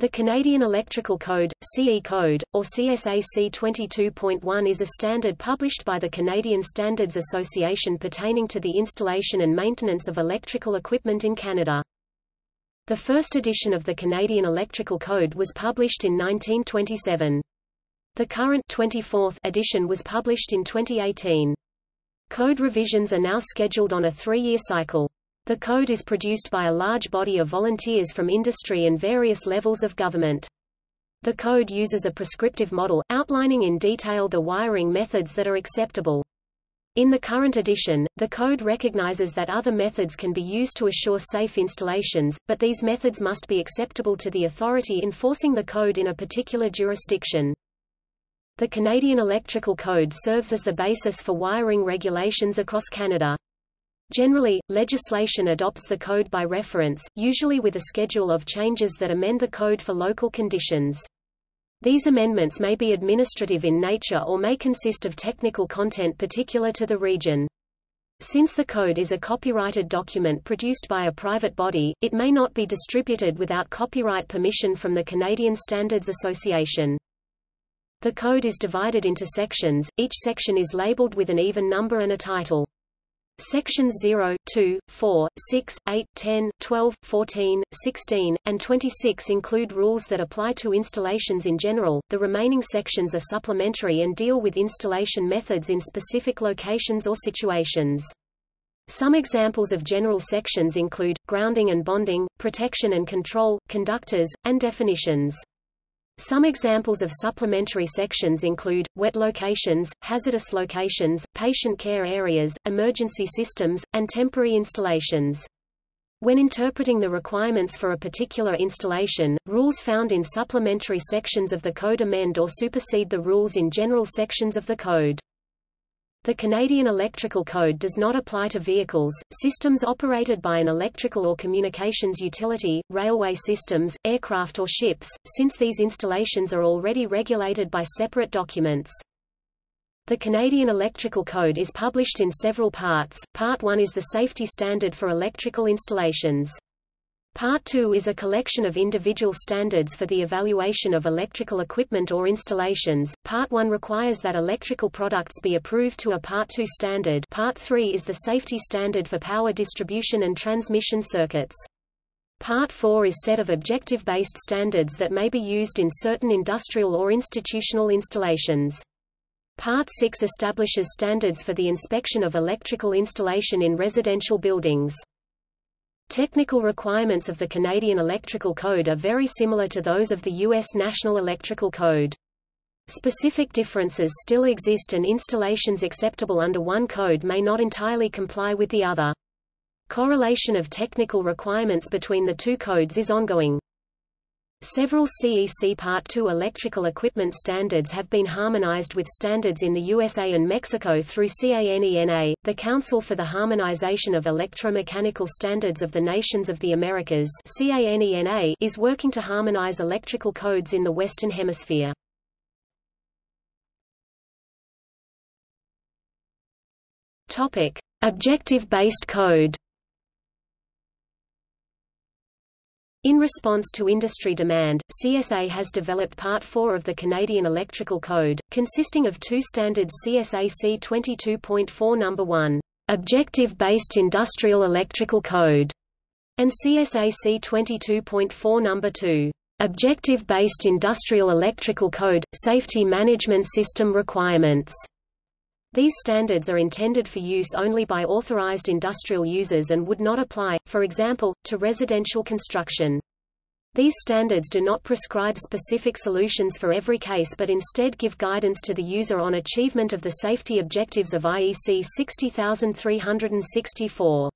The Canadian Electrical Code, CE Code, or CSAC 22.1 is a standard published by the Canadian Standards Association pertaining to the installation and maintenance of electrical equipment in Canada. The first edition of the Canadian Electrical Code was published in 1927. The current 24th edition was published in 2018. Code revisions are now scheduled on a three-year cycle. The code is produced by a large body of volunteers from industry and various levels of government. The code uses a prescriptive model, outlining in detail the wiring methods that are acceptable. In the current edition, the code recognizes that other methods can be used to assure safe installations, but these methods must be acceptable to the authority enforcing the code in a particular jurisdiction. The Canadian Electrical Code serves as the basis for wiring regulations across Canada. Generally, legislation adopts the code by reference, usually with a schedule of changes that amend the code for local conditions. These amendments may be administrative in nature or may consist of technical content particular to the region. Since the code is a copyrighted document produced by a private body, it may not be distributed without copyright permission from the Canadian Standards Association. The code is divided into sections, each section is labeled with an even number and a title. Sections 0, 2, 4, 6, 8, 10, 12, 14, 16, and 26 include rules that apply to installations in general. The remaining sections are supplementary and deal with installation methods in specific locations or situations. Some examples of general sections include grounding and bonding, protection and control, conductors, and definitions. Some examples of supplementary sections include, wet locations, hazardous locations, patient care areas, emergency systems, and temporary installations. When interpreting the requirements for a particular installation, rules found in supplementary sections of the code amend or supersede the rules in general sections of the code. The Canadian Electrical Code does not apply to vehicles, systems operated by an electrical or communications utility, railway systems, aircraft or ships, since these installations are already regulated by separate documents. The Canadian Electrical Code is published in several parts. Part 1 is the safety standard for electrical installations. Part 2 is a collection of individual standards for the evaluation of electrical equipment or installations. Part 1 requires that electrical products be approved to a Part 2 standard. Part 3 is the safety standard for power distribution and transmission circuits. Part 4 is set of objective-based standards that may be used in certain industrial or institutional installations. Part 6 establishes standards for the inspection of electrical installation in residential buildings. Technical requirements of the Canadian Electrical Code are very similar to those of the U.S. National Electrical Code. Specific differences still exist and installations acceptable under one code may not entirely comply with the other. Correlation of technical requirements between the two codes is ongoing. Several CEC Part 2 electrical equipment standards have been harmonized with standards in the USA and Mexico through CANENA, the Council for the Harmonization of Electromechanical Standards of the Nations of the Americas CANENA is working to harmonize electrical codes in the Western Hemisphere. Objective-based code In response to industry demand, CSA has developed Part 4 of the Canadian Electrical Code, consisting of two standards CSAC 22.4 No. 1, Objective-Based Industrial Electrical Code, and CSAC 22.4 No. 2, Objective-Based Industrial Electrical Code, Safety Management System Requirements. These standards are intended for use only by authorized industrial users and would not apply, for example, to residential construction. These standards do not prescribe specific solutions for every case but instead give guidance to the user on achievement of the safety objectives of IEC 60364.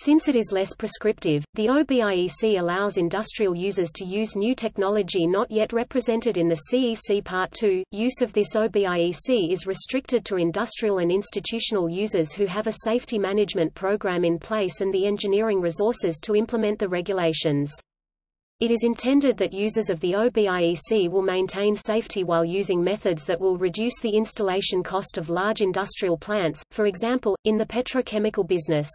Since it is less prescriptive, the OBIEC allows industrial users to use new technology not yet represented in the CEC Part 2. Use of this OBIEC is restricted to industrial and institutional users who have a safety management program in place and the engineering resources to implement the regulations. It is intended that users of the OBIEC will maintain safety while using methods that will reduce the installation cost of large industrial plants, for example, in the petrochemical business.